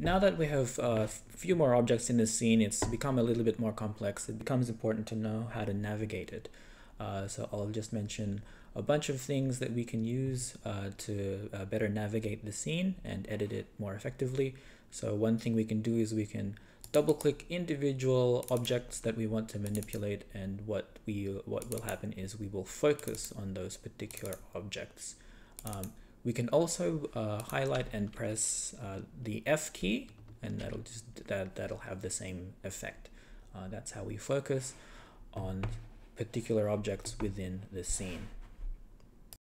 now that we have a few more objects in the scene, it's become a little bit more complex. It becomes important to know how to navigate it. Uh, so I'll just mention a bunch of things that we can use uh, to uh, better navigate the scene and edit it more effectively. So one thing we can do is we can double click individual objects that we want to manipulate and what we what will happen is we will focus on those particular objects. Um, we can also uh, highlight and press uh, the F key and that'll just that that'll have the same effect. Uh, that's how we focus on particular objects within the scene.